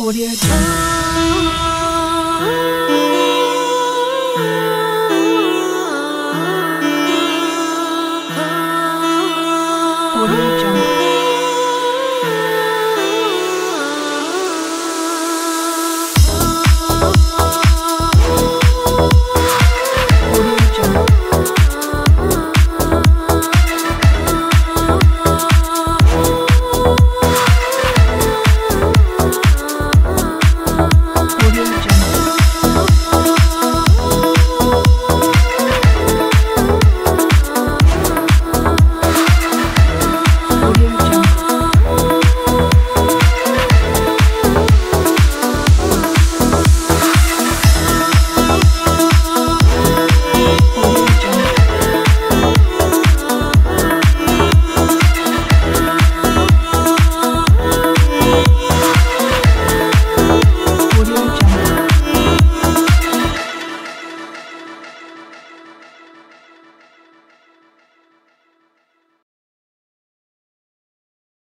蝴蝶泉